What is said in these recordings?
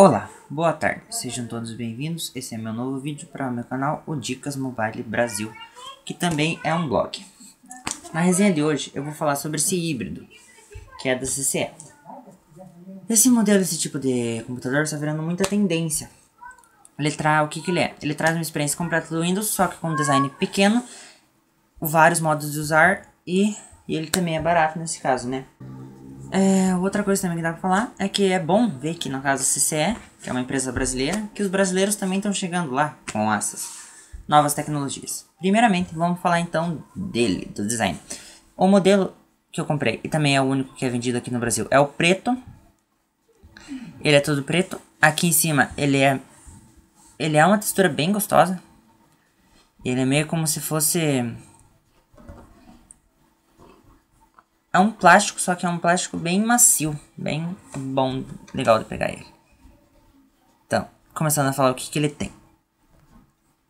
Olá, boa tarde, sejam todos bem-vindos. Esse é meu novo vídeo para o meu canal, o Dicas Mobile Brasil, que também é um blog. Na resenha de hoje eu vou falar sobre esse híbrido, que é da CCE. Esse modelo, esse tipo de computador está virando muita tendência. Ele traz o que, que ele é? Ele traz uma experiência completa do Windows, só que com um design pequeno, vários modos de usar e, e ele também é barato nesse caso, né? É, outra coisa também que dá pra falar é que é bom ver que no caso da CCE, que é uma empresa brasileira, que os brasileiros também estão chegando lá com essas novas tecnologias. Primeiramente, vamos falar então dele, do design. O modelo que eu comprei, e também é o único que é vendido aqui no Brasil, é o preto. Ele é todo preto. Aqui em cima ele é ele é uma textura bem gostosa. Ele é meio como se fosse É um plástico, só que é um plástico bem macio, bem bom, legal de pegar ele. Então, começando a falar o que, que ele tem.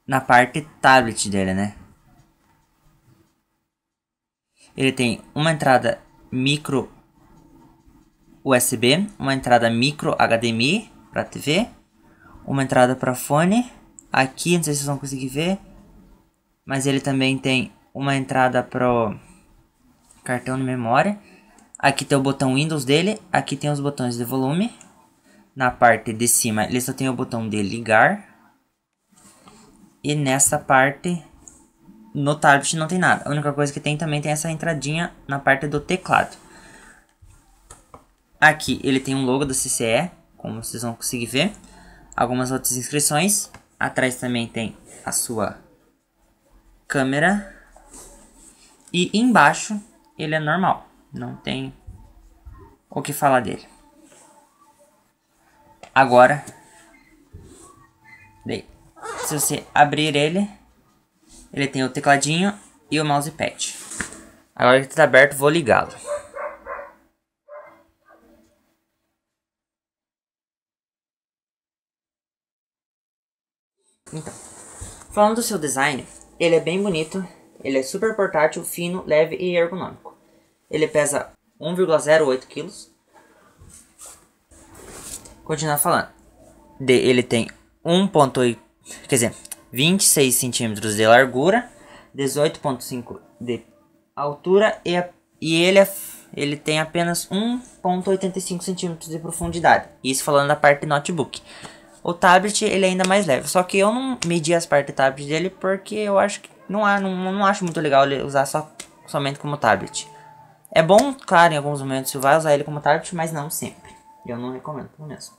Na parte tablet dele, né? Ele tem uma entrada micro USB, uma entrada micro HDMI para TV, uma entrada para fone. Aqui, não sei se vocês vão conseguir ver, mas ele também tem uma entrada pro cartão de memória. Aqui tem o botão Windows dele, aqui tem os botões de volume. Na parte de cima ele só tem o botão de ligar. E nessa parte, no tablet não tem nada. A única coisa que tem também tem essa entradinha na parte do teclado. Aqui ele tem um logo da CCE, como vocês vão conseguir ver. Algumas outras inscrições. Atrás também tem a sua câmera. E embaixo ele é normal. Não tem o que falar dele. Agora, se você abrir ele, ele tem o tecladinho e o mousepad. Agora que está aberto, vou ligá-lo. Então, falando do seu design, ele é bem bonito, ele é super portátil, fino, leve e ergonômico. Ele pesa 1,08 kg. Continuar falando. De, ele tem 1,8, quer dizer, 26 centímetros de largura, 18,5 de altura e, e ele, é, ele tem apenas 1,85 centímetros de profundidade. Isso falando da parte notebook. O tablet ele é ainda mais leve, só que eu não medi as partes tablet dele porque eu acho que não, há, não, não acho muito legal ele usar só, somente como tablet. É bom, claro, em alguns momentos você vai usar ele como tablet, mas não sempre. Eu não recomendo, pelo menos.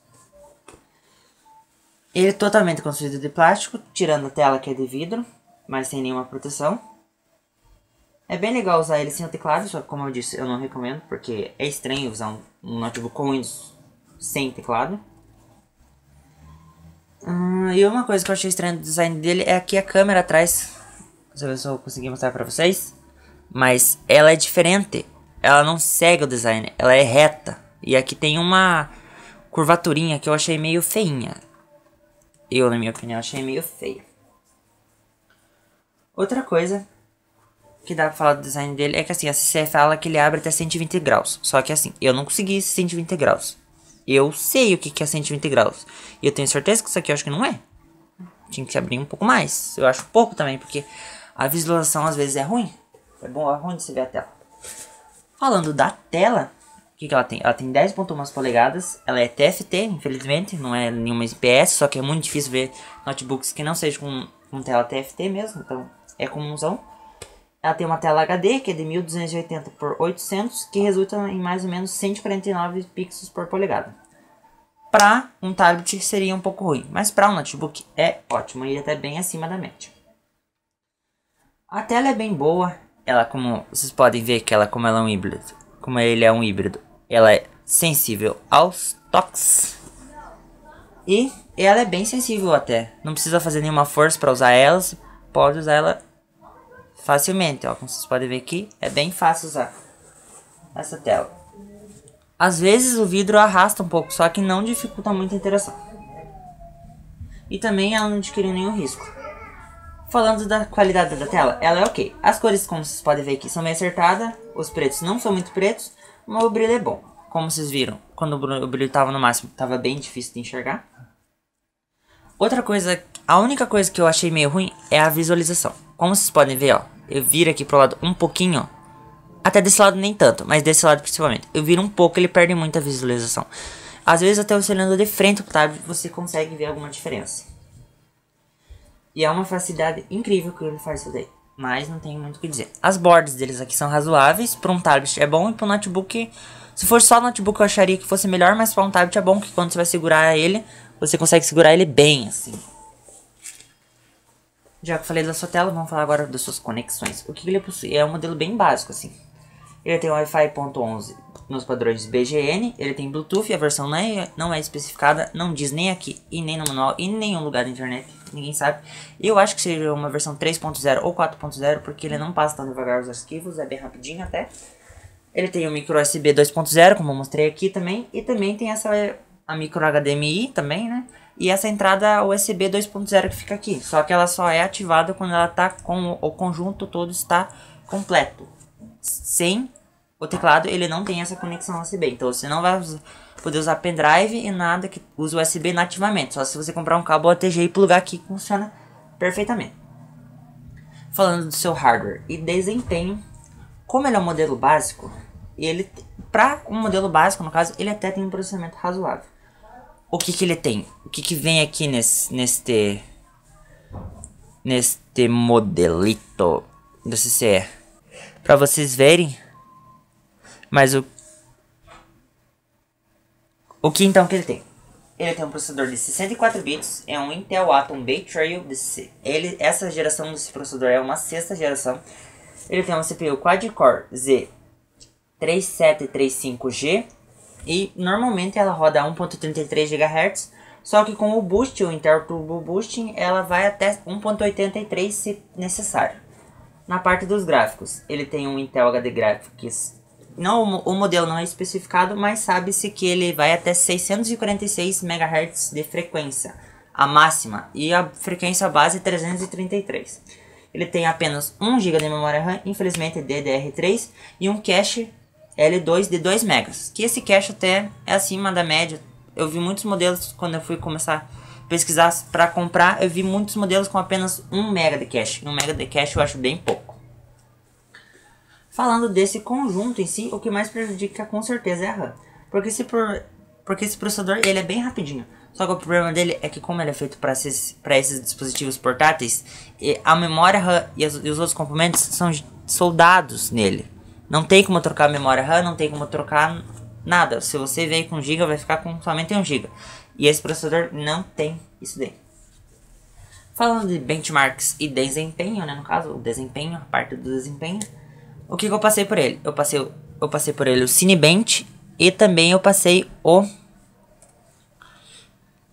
Ele é totalmente construído de plástico, tirando a tela que é de vidro, mas sem nenhuma proteção. É bem legal usar ele sem o teclado, só que como eu disse, eu não recomendo, porque é estranho usar um, um notebook com Windows sem teclado. Hum, e uma coisa que eu achei estranho no design dele é aqui a câmera atrás eu ver se eu conseguir mostrar pra vocês. Mas ela é diferente. Ela não segue o design, ela é reta. E aqui tem uma curvaturinha que eu achei meio feinha. Eu, na minha opinião, achei meio feia. Outra coisa que dá pra falar do design dele é que assim, a CCE fala que ele abre até 120 graus. Só que assim, eu não consegui 120 graus. Eu sei o que é 120 graus. E eu tenho certeza que isso aqui eu acho que não é. Tinha que abrir um pouco mais. Eu acho pouco também, porque a visualização às vezes é ruim. É bom, é ruim de se ver a tela. Falando da tela, o que, que ela tem? Ela tem 10.1 polegadas, ela é TFT, infelizmente, não é nenhuma IPS, só que é muito difícil ver notebooks que não sejam com, com tela TFT mesmo, então é comunzão. Ela tem uma tela HD, que é de 1280 por 800, que resulta em mais ou menos 149 pixels por polegada. Para um tablet seria um pouco ruim, mas para um notebook é ótimo e até bem acima da média. A tela é bem boa. Ela, como vocês podem ver que ela, como ela é um híbrido, como ele é um híbrido, ela é sensível aos toques. E ela é bem sensível até. Não precisa fazer nenhuma força para usar ela. Você pode usar ela facilmente. Ó, como vocês podem ver aqui, é bem fácil usar essa tela. Às vezes o vidro arrasta um pouco, só que não dificulta muito a interação. E também ela não adquiriu nenhum risco. Falando da qualidade da tela, ela é ok. As cores, como vocês podem ver aqui, são bem acertadas. Os pretos não são muito pretos, mas o brilho é bom. como vocês viram, quando o brilho estava no máximo, estava bem difícil de enxergar. Outra coisa, a única coisa que eu achei meio ruim é a visualização. Como vocês podem ver, ó, eu viro aqui pro lado um pouquinho. Até desse lado nem tanto, mas desse lado principalmente. Eu viro um pouco, ele perde muita visualização. Às vezes até você olhando de frente pro tablet, você consegue ver alguma diferença. E é uma facilidade incrível que ele faz isso daí. Mas não tem muito o que dizer. As bordas deles aqui são razoáveis. Para um tablet é bom e para um notebook... Se for só notebook eu acharia que fosse melhor, mas para um tablet é bom que quando você vai segurar ele, você consegue segurar ele bem, assim. Já que eu falei da sua tela, vamos falar agora das suas conexões. O que ele possui? É um modelo bem básico, assim. Ele tem Wi-Fi .11 nos padrões BGN, ele tem Bluetooth, a versão não é, não é especificada, não diz nem aqui e nem no manual e em nenhum lugar da internet, ninguém sabe. Eu acho que seja uma versão 3.0 ou 4.0, porque ele não passa tão devagar os arquivos, é bem rapidinho até. Ele tem o micro USB 2.0, como eu mostrei aqui também, e também tem essa a micro HDMI também, né? E essa entrada USB 2.0 que fica aqui, só que ela só é ativada quando ela tá com o conjunto todo está completo sem o teclado, ele não tem essa conexão USB. Então você não vai poder usar pendrive e nada que use USB nativamente. Só se você comprar um cabo ATG e plugar aqui, funciona perfeitamente. Falando do seu hardware e desempenho, como ele é um modelo básico, ele para um modelo básico, no caso, ele até tem um processamento razoável. O que que ele tem? O que que vem aqui nesse neste neste modelito do CCE? para vocês verem. Mas o o que então que ele tem? Ele tem um processador de 64 bits, é um Intel Atom Bay Trail. Ele, essa geração desse processador é uma sexta geração. Ele tem um CPU quad-core Z3735G e normalmente ela roda 1.33 GHz, só que com o boost, o Intel Turbo Boosting, ela vai até 1.83 se necessário. Na parte dos gráficos, ele tem um Intel HD Graphics. Não, o modelo não é especificado, mas sabe-se que ele vai até 646 MHz de frequência, a máxima, e a frequência base 333. Ele tem apenas 1 GB de memória RAM, infelizmente DDR3, e um cache L2 de 2 MB, que esse cache até é acima da média. Eu vi muitos modelos quando eu fui começar pesquisar para comprar, eu vi muitos modelos com apenas 1 mega de cache. 1 mega de cache eu acho bem pouco. Falando desse conjunto em si, o que mais prejudica com certeza é a RAM. Porque esse, por, porque esse processador ele é bem rapidinho. Só que o problema dele é que como ele é feito para esses, esses dispositivos portáteis, a memória RAM e, as, e os outros componentes são soldados nele. Não tem como trocar a memória RAM, não tem como trocar nada. Se você veio com GB, vai ficar com somente 1 GB. E esse processador não tem isso daí. Falando de benchmarks e desempenho, né, no caso, o desempenho, a parte do desempenho, o que, que eu passei por ele? Eu passei, eu passei por ele o Cinebench e também eu passei o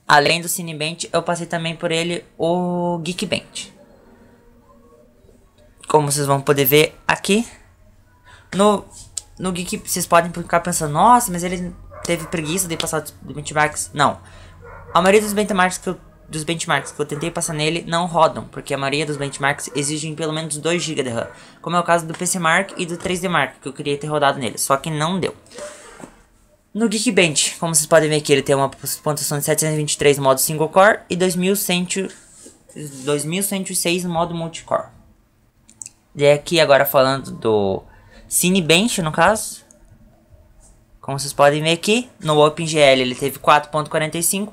Além do Cinebench, eu passei também por ele o Geekbench. Como vocês vão poder ver aqui no no Geek, vocês podem ficar pensando, nossa, mas ele teve preguiça de passar dos benchmarks. Não. A maioria dos benchmarks que eu, dos benchmarks que eu tentei passar nele não rodam, porque a maioria dos benchmarks exigem pelo menos 2 GB de RAM. Como é o caso do PC Mark e do 3D Mark, que eu queria ter rodado nele, só que não deu. No Geekbench, como vocês podem ver aqui, ele tem uma pontuação de 723 no modo single core e 2100, 2106 no modo multicore. E aqui agora falando do Cinebench, no caso, como vocês podem ver aqui, no OpenGL ele teve 4.45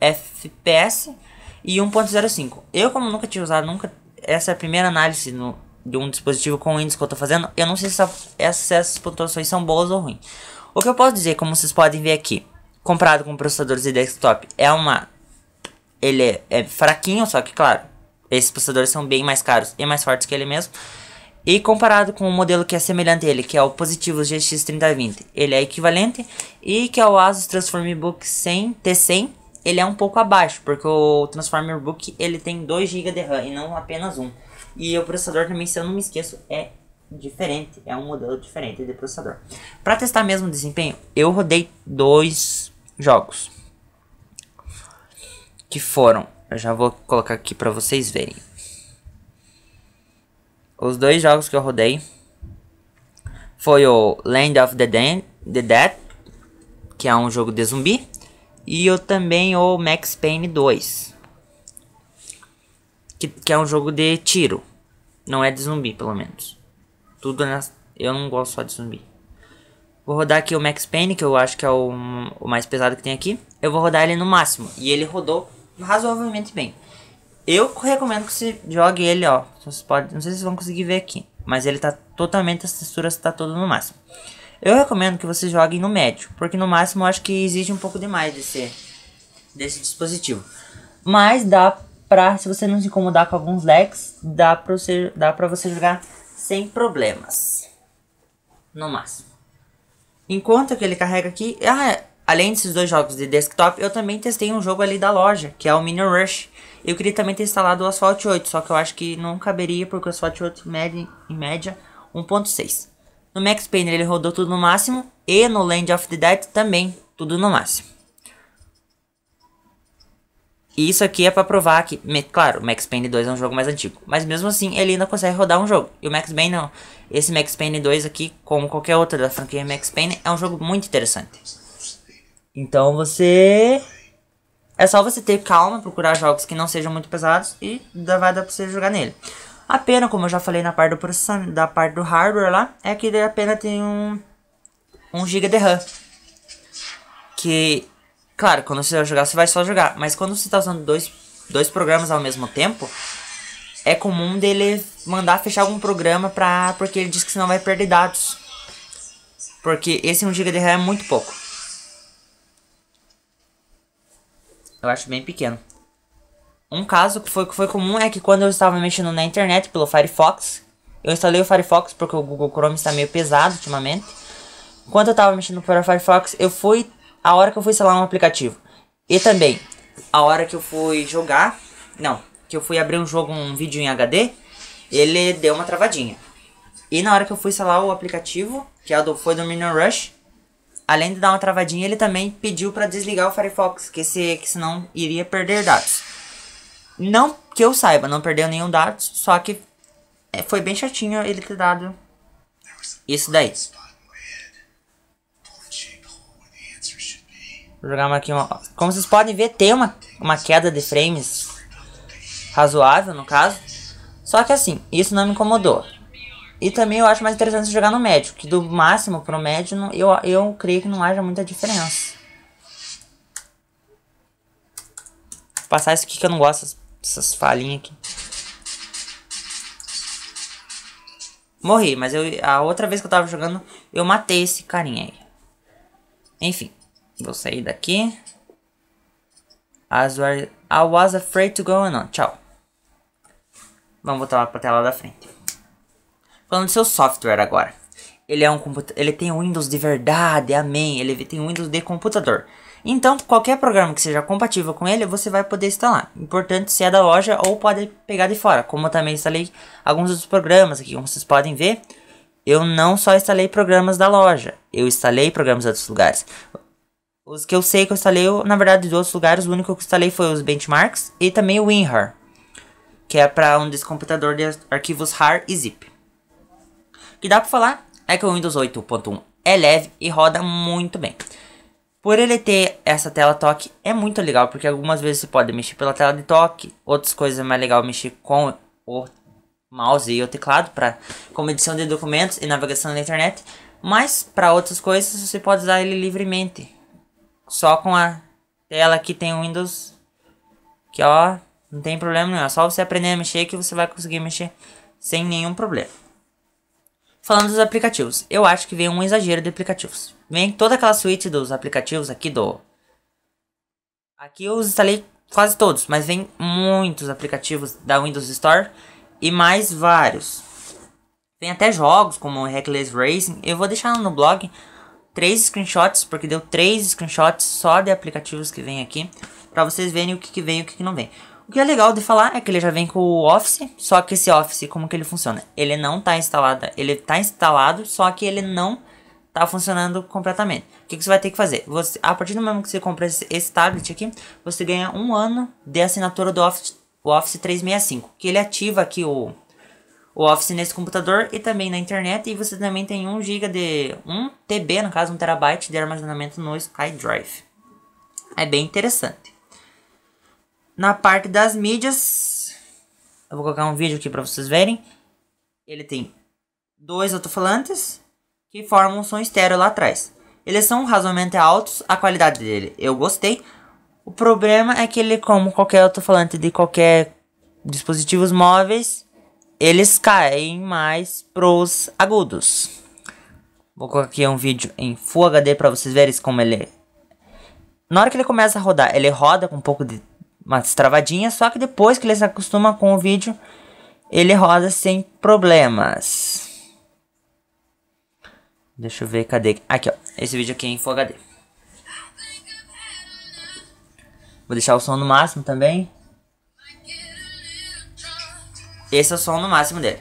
FPS e 1.05. Eu como nunca tinha usado, nunca essa é a primeira análise no, de um dispositivo com Windows que eu estou fazendo, eu não sei se essa, essas pontuações são boas ou ruins. O que eu posso dizer, como vocês podem ver aqui, comparado com processadores de desktop, é uma ele é, é fraquinho, só que claro, esses processadores são bem mais caros e mais fortes que ele mesmo. E comparado com o modelo que é semelhante a ele, que é o Positivo GX3020, ele é equivalente. E que é o Asus Transformer Book 100 T100, ele é um pouco abaixo, porque o Transformer Book ele tem 2 GB de RAM e não apenas um. E o processador também, se eu não me esqueço, é diferente, é um modelo diferente de processador. Para testar mesmo o desempenho, eu rodei dois jogos. Que foram, eu já vou colocar aqui para vocês verem. Os dois jogos que eu rodei foi o Land of the, the Dead que é um jogo de zumbi. E eu também o Max Payne 2, que, que é um jogo de tiro. Não é de zumbi, pelo menos. Tudo nessa... Eu não gosto só de zumbi. Vou rodar aqui o Max Payne, que eu acho que é o, o mais pesado que tem aqui. Eu vou rodar ele no máximo. E ele rodou razoavelmente bem. Eu recomendo que você jogue ele, ó. Vocês podem, não sei se vocês vão conseguir ver aqui. Mas ele tá totalmente, as texturas tá todo no máximo. Eu recomendo que vocês joguem no médio. Porque no máximo eu acho que exige um pouco demais desse, desse dispositivo. Mas dá pra, se você não se incomodar com alguns lags, dá pra você, dá pra você jogar sem problemas. No máximo. Enquanto que ele carrega aqui. Ah, além desses dois jogos de desktop, eu também testei um jogo ali da loja, que é o Mini Rush. Eu queria também ter instalado o Asphalt 8, só que eu acho que não caberia, porque o Asphalt 8 mede, em média 1.6. No Max Payne ele rodou tudo no máximo, e no Land of the Dead também, tudo no máximo. E isso aqui é pra provar que, claro, o Max Payne 2 é um jogo mais antigo, mas mesmo assim ele ainda consegue rodar um jogo. E o Max Payne não. Esse Max Payne 2 aqui, como qualquer outro da franquia Max Payne, é um jogo muito interessante. Então você... É só você ter calma, procurar jogos que não sejam muito pesados e vai dar pra você jogar nele. A pena, como eu já falei na parte do processamento, da parte do hardware lá, é que a pena tem um, 1 GB de RAM. Que Claro, quando você vai jogar, você vai só jogar. Mas quando você está usando dois, dois programas ao mesmo tempo, é comum dele mandar fechar algum programa pra, porque ele diz que senão vai perder dados. Porque esse 1 GB de RAM é muito pouco. Eu acho bem pequeno. Um caso que foi, que foi comum é que quando eu estava mexendo na internet pelo Firefox, eu instalei o Firefox porque o Google Chrome está meio pesado ultimamente. Enquanto eu estava mexendo pelo Firefox, eu fui a hora que eu fui instalar um aplicativo. E também, a hora que eu fui jogar, não, que eu fui abrir um jogo, um vídeo em HD, ele deu uma travadinha. E na hora que eu fui instalar o aplicativo, que é do, foi do Minion Rush, além de dar uma travadinha, ele também pediu para desligar o Firefox, que, se, que senão iria perder dados. Não que eu saiba, não perdeu nenhum dados, só que é, foi bem chatinho ele ter dado isso daí. Vou jogar aqui uma... Como vocês podem ver, tem uma, uma queda de frames razoável, no caso. Só que assim, isso não me incomodou. E também eu acho mais interessante jogar no médio, que do máximo pro médio eu, eu creio que não haja muita diferença. Vou passar isso aqui que eu não gosto, essas falhinhas aqui. Morri, mas eu, a outra vez que eu tava jogando, eu matei esse carinha aí. Enfim. Vou sair daqui. As were, I was afraid to go on. Tchau. Vamos voltar lá para a tela da frente. Falando do seu software agora. Ele é um ele tem Windows de verdade, amém. Ele tem Windows de computador. Então, qualquer programa que seja compatível com ele, você vai poder instalar. Importante se é da loja ou pode pegar de fora. Como eu também instalei alguns outros programas aqui, como vocês podem ver, eu não só instalei programas da loja, eu instalei programas de outros lugares. Os que eu sei que eu instalei, na verdade, de outros lugares, o único que eu instalei foi os benchmarks e também o WinRAR, que é para um descomputador de arquivos RAR e zip. O que dá para falar é que o Windows 8.1 é leve e roda muito bem. Por ele ter essa tela toque é muito legal, porque algumas vezes você pode mexer pela tela de toque, outras coisas é mais legal mexer com o mouse e o teclado para como edição de documentos e navegação na internet, mas para outras coisas você pode usar ele livremente só com a tela que tem o Windows. Que ó, não tem problema nenhum. É só você aprender a mexer que você vai conseguir mexer sem nenhum problema. Falando dos aplicativos, eu acho que vem um exagero de aplicativos. Vem toda aquela suíte dos aplicativos aqui do. Aqui eu instalei quase todos, mas vem muitos aplicativos da Windows Store e mais vários. Tem até jogos como Reckless Racing. Eu vou deixar no blog três screenshots, porque deu três screenshots só de aplicativos que vem aqui, para vocês verem o que, que vem e o que, que não vem. O que é legal de falar é que ele já vem com o Office, só que esse Office, como que ele funciona? Ele não está instalado, ele está instalado, só que ele não está funcionando completamente. O que, que, você vai ter que fazer? Você, a partir do momento que você compra esse, esse tablet aqui, você ganha um ano de assinatura do Office, Office 365, que ele ativa aqui o, o Office nesse computador e também na internet. E você também tem 1 GB de. 1 TB, no caso, 1 terabyte de armazenamento no SkyDrive. É bem interessante. Na parte das mídias, eu vou colocar um vídeo aqui para vocês verem. Ele tem dois alto-falantes que formam um som estéreo lá atrás. Eles são razoavelmente altos, a qualidade dele eu gostei. O problema é que ele, como qualquer alto-falante de qualquer dispositivos móveis, eles caem mais pros agudos. Vou colocar aqui um vídeo em Full HD para vocês verem como ele... Na hora que ele começa a rodar, ele roda com um pouco de umas travadinhas, só que depois que ele se acostuma com o vídeo, ele roda sem problemas. Deixa eu ver, cadê? Aqui, ó. Esse vídeo aqui é em Full HD. Vou deixar o som no máximo também. Esse é o som no máximo dele.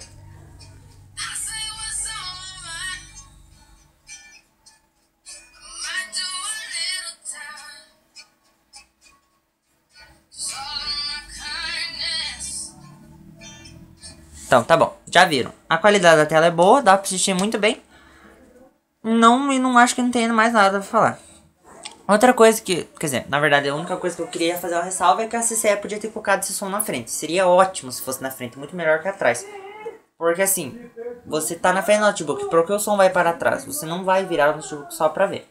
Então, tá bom. Já viram. A qualidade da tela é boa, dá pra assistir muito bem. Não, e não acho que não tenha mais nada pra falar. Outra coisa que, quer dizer, na verdade a única coisa que eu queria fazer uma ressalva é que a CCE podia ter colocado esse som na frente. Seria ótimo se fosse na frente, muito melhor que atrás. Porque assim, você tá na frente do notebook, porque o som vai para trás, você não vai virar o notebook só pra ver.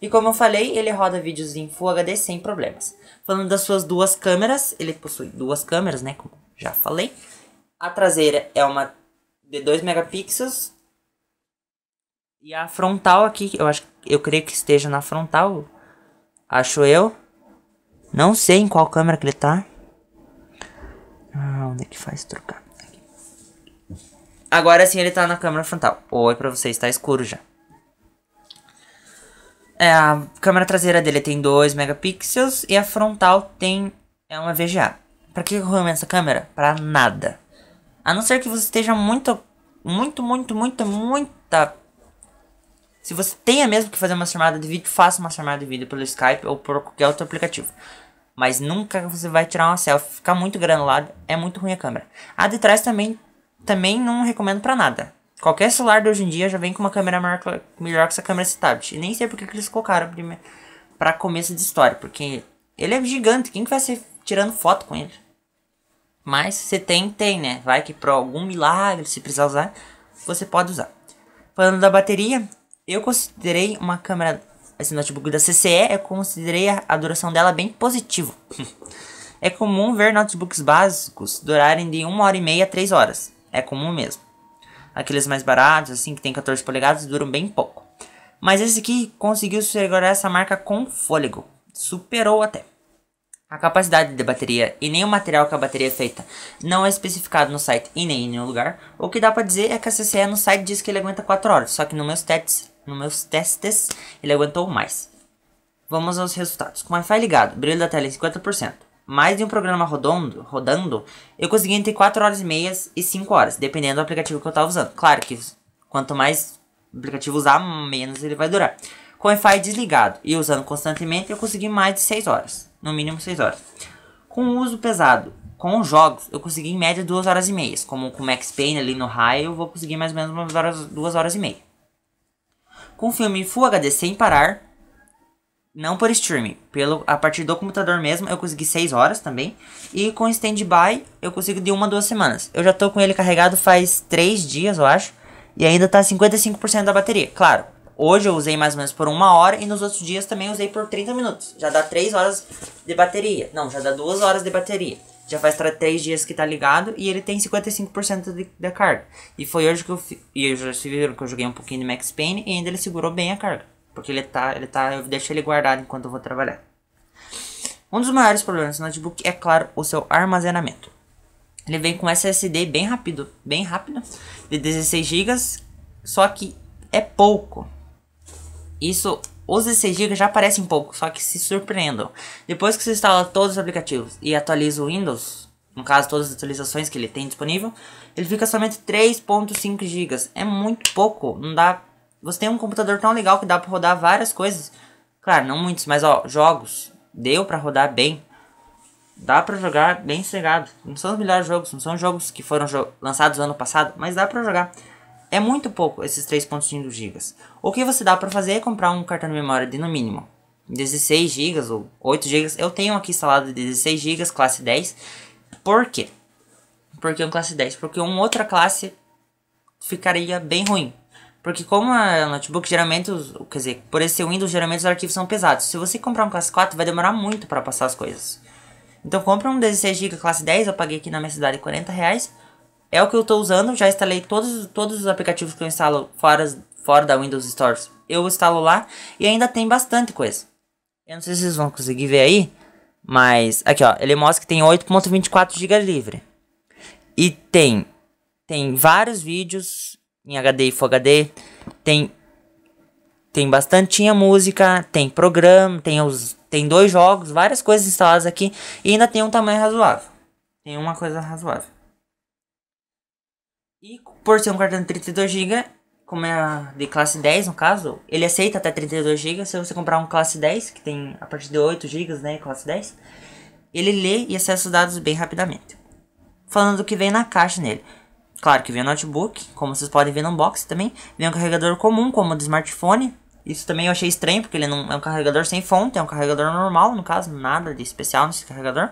E como eu falei, ele roda vídeos em Full HD sem problemas. Falando das suas duas câmeras, ele possui duas câmeras, né, como já falei. A traseira é uma de 2 megapixels e a frontal aqui, eu acho, eu creio que esteja na frontal, acho eu. Não sei em qual câmera que ele tá. Ah, onde é que faz trocar? Aqui. Agora sim ele tá na câmera frontal. Oi pra vocês, tá escuro já. É, a câmera traseira dele tem 2 megapixels e a frontal tem é uma VGA. Pra que eu recomendo essa câmera? Pra nada. A não ser que você esteja muito, muito, muito, muito, muita se você tenha mesmo que fazer uma chamada de vídeo, faça uma chamada de vídeo pelo Skype ou por qualquer outro aplicativo. Mas nunca você vai tirar uma selfie, ficar muito granulado, é muito ruim a câmera. A de trás também, também não recomendo pra nada. Qualquer celular de hoje em dia já vem com uma câmera melhor, melhor que essa câmera desse tablet. E nem sei porque que eles colocaram pra começo de história, porque ele é gigante, quem que vai ser tirando foto com ele? Mas se tem, tem, né? Vai que por algum milagre, se precisar usar, você pode usar. Falando da bateria, eu considerei uma câmera, esse notebook da CCE, eu considerei a, duração dela bem positivo. é comum ver notebooks básicos durarem de 1 hora e meia a 3 horas. É comum mesmo. Aqueles mais baratos, assim, que tem 14 polegadas, duram bem pouco. Mas esse aqui conseguiu segurar essa marca com fôlego. Superou até. A capacidade de bateria e nem o material que a bateria é feita não é especificado no site e nem em nenhum lugar. O que dá pra dizer é que a CCE no site diz que ele aguenta 4 horas, só que nos meus testes, nos meus testes ele aguentou mais. Vamos aos resultados. Com o Wi-Fi ligado, brilho da tela em 50%, mais de um programa rodando, rodando, eu consegui entre 4 horas e meia e 5 horas, dependendo do aplicativo que eu estava usando. Claro que quanto mais aplicativo usar, menos ele vai durar. Com o Wi-Fi desligado e usando constantemente, eu consegui mais de 6 horas no mínimo 6 horas. Com o uso pesado, com os jogos, eu consegui em média 2 horas e meia. Como com Max Payne ali no raio, eu vou conseguir mais ou menos umas horas, 2 horas e meia. Com filme Full HD sem parar, não por streaming, pelo, a partir do computador mesmo, eu consegui 6 horas também. E com stand-by, eu consigo de uma a duas semanas. Eu já tô com ele carregado faz 3 dias, eu acho. E ainda tá 55% da bateria. Claro, Hoje eu usei mais ou menos por uma hora e nos outros dias também usei por 30 minutos. Já dá 3 horas de bateria. Não, já dá 2 horas de bateria. Já faz 3 dias que tá ligado e ele tem 55% de, da carga. E foi hoje que eu e eu já se viram que eu joguei um pouquinho de Max Payne e ainda ele segurou bem a carga. Porque ele tá, ele tá, eu deixo ele guardado enquanto eu vou trabalhar. Um dos maiores problemas do notebook é, claro, o seu armazenamento. Ele vem com SSD bem rápido, bem rápido, de 16 GB, só que é pouco. Isso, os 16 GB já parecem pouco, só que se surpreendam. Depois que você instala todos os aplicativos e atualiza o Windows, no caso todas as atualizações que ele tem disponível, ele fica somente 3.5 GB. É muito pouco, não dá. Você tem um computador tão legal que dá para rodar várias coisas. Claro, não muitos, mas ó, jogos deu para rodar bem. Dá pra jogar bem cegado. Não são os melhores jogos, não são jogos que foram jo lançados ano passado, mas dá pra jogar. É muito pouco esses 3.5 GB. O que você dá pra fazer é comprar um cartão de memória de no mínimo 16 GB ou 8 GB. Eu tenho aqui instalado 16 GB, classe 10. Por quê? Porque um classe 10? Porque uma outra classe ficaria bem ruim. Porque como é notebook, geralmente, quer dizer, por esse Windows, geralmente os arquivos são pesados. Se você comprar um classe 4, vai demorar muito para passar as coisas. Então compra um 16GB classe 10, eu paguei aqui na minha cidade 40 reais. É o que eu estou usando, já instalei todos, todos os aplicativos que eu instalo fora, fora da Windows Store. Eu instalo lá e ainda tem bastante coisa. Eu não sei se vocês vão conseguir ver aí, mas aqui ó, ele mostra que tem 8.24 GB livre. E tem tem vários vídeos em HD e Full HD, tem tem bastante música, tem programa, tem os tem dois jogos, várias coisas instaladas aqui e ainda tem um tamanho razoável. Tem uma coisa razoável. E por ser um cartão de 32 GB, como é de classe 10 no caso, ele aceita até 32 GB. Se você comprar um classe 10, que tem a partir de 8 GB, né, classe 10, ele lê e acessa os dados bem rapidamente. Falando do que vem na caixa nele. Claro que vem o notebook, como vocês podem ver no unboxing também. Vem um carregador comum, como o do smartphone. Isso também eu achei estranho, porque ele não é um carregador sem fonte, é um carregador normal, no caso, nada de especial nesse carregador.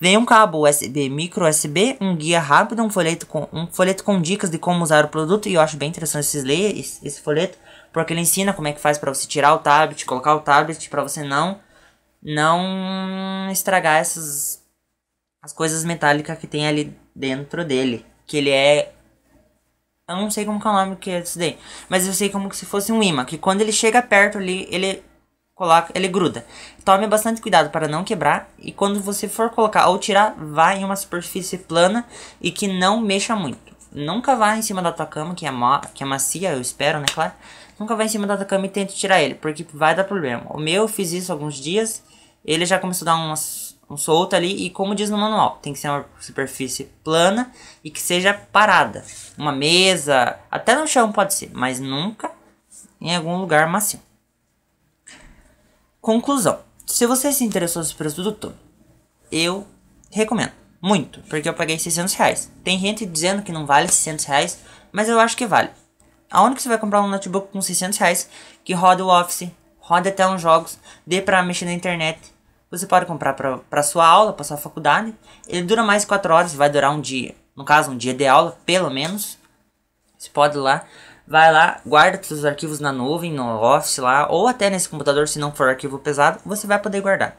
Vem um cabo USB, micro USB, um guia rápido, um folheto com, um folheto com dicas de como usar o produto. E eu acho bem interessante vocês lerem esse, esse folheto, porque ele ensina como é que faz para você tirar o tablet, colocar o tablet, para você não não estragar essas as coisas metálicas que tem ali dentro dele. Que ele é. Eu não sei como que é o nome que é isso daí. Mas eu sei como que se fosse um imã. Que quando ele chega perto ali, ele coloca, ele gruda. Tome bastante cuidado para não quebrar e quando você for colocar ou tirar, vá em uma superfície plana e que não mexa muito. Nunca vá em cima da tua cama, que é, que é macia, eu espero, né, claro. Nunca vá em cima da tua cama e tente tirar ele, porque vai dar problema. O meu, eu fiz isso alguns dias, ele já começou a dar umas, um solto ali e como diz no manual, tem que ser uma superfície plana e que seja parada. Uma mesa, até no chão pode ser, mas nunca em algum lugar macio. Conclusão. Se você se interessou nesse produto, eu recomendo. Muito, porque eu paguei 600 reais. Tem gente dizendo que não vale 600 reais, mas eu acho que vale. Aonde que você vai comprar um notebook com 600 reais que roda o Office, roda até uns jogos, dê pra mexer na internet. Você pode comprar pra, pra sua aula, pra sua faculdade. Ele dura mais de 4 horas, vai durar um dia. No caso, um dia de aula, pelo menos. Você pode ir lá vai lá, guarda seus arquivos na nuvem, no Office lá, ou até nesse computador, se não for arquivo pesado, você vai poder guardar.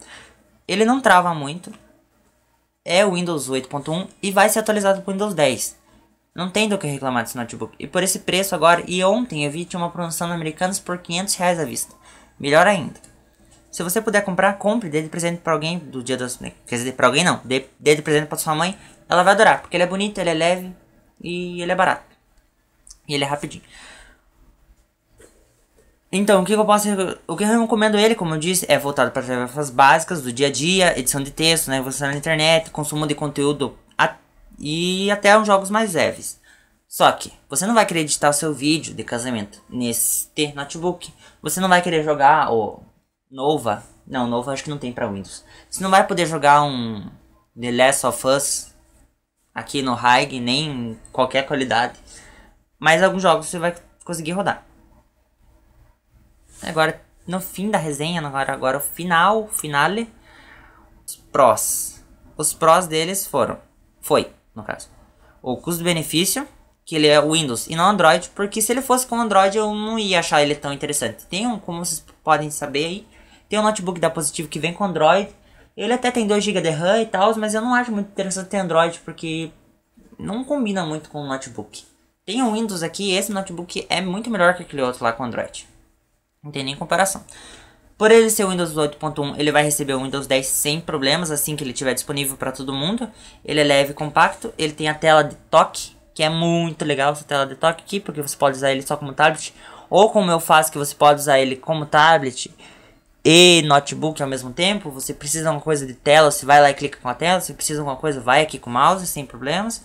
Ele não trava muito, é o Windows 8.1 e vai ser atualizado para o Windows 10. Não tem do que reclamar desse notebook. E por esse preço agora, e ontem eu vi tinha uma promoção na Americanas por 500 reais à vista. Melhor ainda. Se você puder comprar, compre, dê de presente para alguém do dia das... Quer dizer, para alguém não, dê, dê de presente para sua mãe. Ela vai adorar, porque ele é bonito, ele é leve e ele é barato. E ele é rapidinho. Então, o que eu posso. O que eu recomendo ele, como eu disse, é voltado para tarefas básicas do dia a dia, edição de texto, né, você na internet, consumo de conteúdo a, e até uns jogos mais leves. Só que você não vai querer editar o seu vídeo de casamento neste notebook. Você não vai querer jogar o Nova. Não, Nova acho que não tem para Windows. Você não vai poder jogar um The Last of Us aqui no High, nem em qualquer qualidade. Mas alguns jogos você vai conseguir rodar. Agora, no fim da resenha, agora, agora o final, finale, os prós. Os prós deles foram, foi, no caso, o custo-benefício, que ele é Windows e não Android, porque se ele fosse com Android eu não ia achar ele tão interessante. Tem um, como vocês podem saber aí, tem um notebook da Positivo que vem com Android, ele até tem 2 GB de RAM e tal, mas eu não acho muito interessante ter Android, porque não combina muito com o notebook. Tem um Windows aqui, esse notebook é muito melhor que aquele outro lá com Android. Não tem nem comparação. Por ele ser o Windows 8.1, ele vai receber o Windows 10 sem problemas, assim que ele estiver disponível para todo mundo. Ele é leve e compacto, ele tem a tela de toque, que é muito legal essa tela de toque aqui, porque você pode usar ele só como tablet, ou como eu faço, que você pode usar ele como tablet e notebook ao mesmo tempo. Você precisa de uma coisa de tela, você vai lá e clica com a tela, se precisa de alguma coisa, vai aqui com o mouse, sem problemas.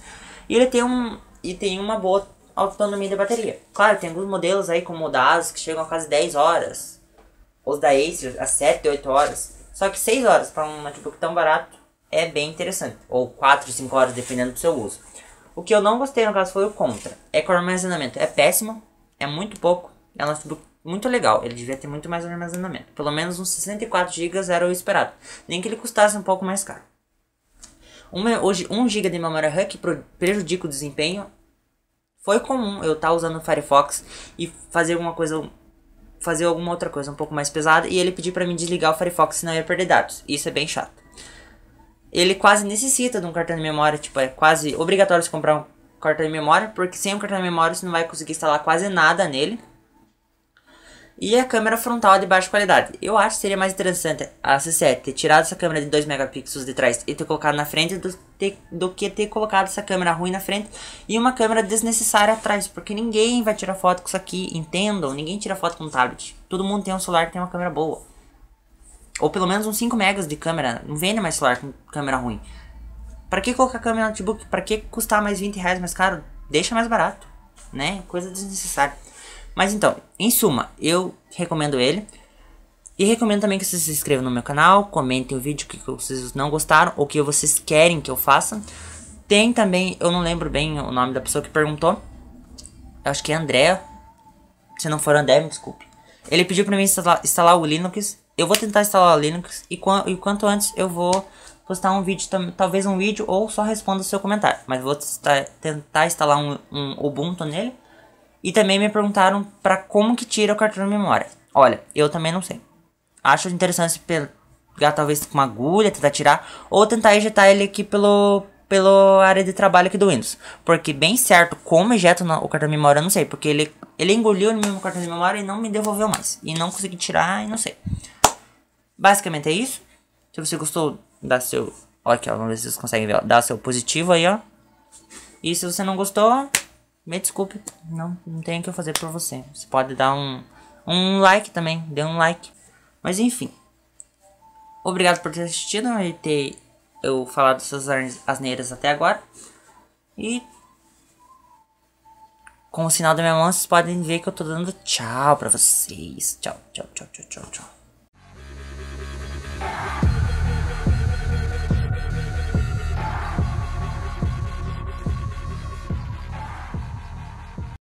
E ele tem um, e tem uma boa autonomia da bateria. Claro, tem alguns modelos aí como o da Asus que chegam a quase 10 horas. Os da Acer a 7, 8 horas. Só que 6 horas para um notebook tão barato é bem interessante. Ou 4, 5 horas, dependendo do seu uso. O que eu não gostei no caso foi o contra. É que o armazenamento é péssimo, é muito pouco. É um notebook muito legal. Ele devia ter muito mais armazenamento. Pelo menos uns 64 GB era o esperado. Nem que ele custasse um pouco mais caro. Uma, hoje, 1 GB de memória RAM que prejudica o desempenho. Foi comum eu estar tá usando o Firefox e fazer alguma coisa fazer alguma outra coisa um pouco mais pesada e ele pedir para mim desligar o Firefox senão eu ia perder dados. Isso é bem chato. Ele quase necessita de um cartão de memória, tipo, é quase obrigatório você comprar um cartão de memória, porque sem um cartão de memória você não vai conseguir instalar quase nada nele. E a câmera frontal é de baixa qualidade. Eu acho que seria mais interessante a C7 ter tirado essa câmera de 2 megapixels de trás e ter colocado na frente do, ter, do que ter colocado essa câmera ruim na frente e uma câmera desnecessária atrás. Porque ninguém vai tirar foto com isso aqui, entendam? Ninguém tira foto com um tablet. Todo mundo tem um celular que tem uma câmera boa. Ou pelo menos uns 5 megas de câmera. Não vende mais celular com câmera ruim. Pra que colocar câmera no notebook? Pra que custar mais 20 reais mais caro? Deixa mais barato. Né? Coisa desnecessária. Mas então, em suma, eu recomendo ele. E recomendo também que vocês se inscrevam no meu canal, comentem o vídeo que vocês não gostaram ou que vocês querem que eu faça. Tem também, eu não lembro bem o nome da pessoa que perguntou. Eu acho que é André. Se não for André, me desculpe. Ele pediu pra mim instalar, instalar o Linux. Eu vou tentar instalar o Linux e, e quanto antes eu vou postar um vídeo, talvez um vídeo ou só respondo o seu comentário. Mas vou tentar instalar um, um Ubuntu nele e também me perguntaram para como que tira o cartão de memória. Olha, eu também não sei. Acho interessante pegar talvez com uma agulha, tentar tirar, ou tentar injetar ele aqui pelo, pelo área de trabalho aqui do Windows. Porque bem certo, como injeto o cartão de memória, eu não sei. Porque ele, ele engoliu o meu cartão de memória e não me devolveu mais. E não consegui tirar e não sei. Basicamente é isso. Se você gostou, dá seu... Olha aqui, ó, vamos ver se vocês conseguem ver, ó. Dá seu positivo aí, ó. E se você não gostou, me desculpe, não, não tem o que eu fazer por você. Você pode dar um, um like também, dê um like. Mas enfim. Obrigado por ter assistido e ter eu falado essas asneiras até agora. E com o sinal da minha mão vocês podem ver que eu tô dando tchau pra vocês. Tchau, tchau, tchau, tchau, tchau, tchau.